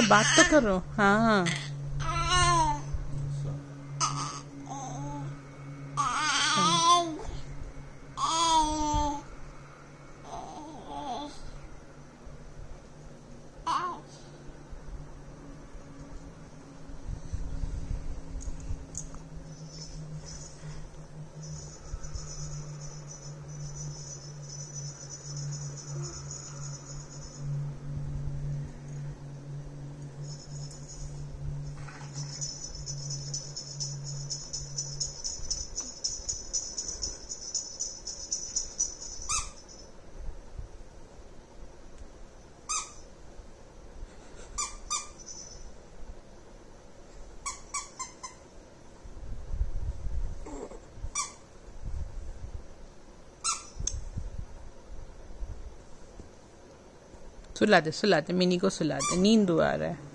बात तो करो। हाँ। सुला दे मिनी को सुला दे नींद आ रहा है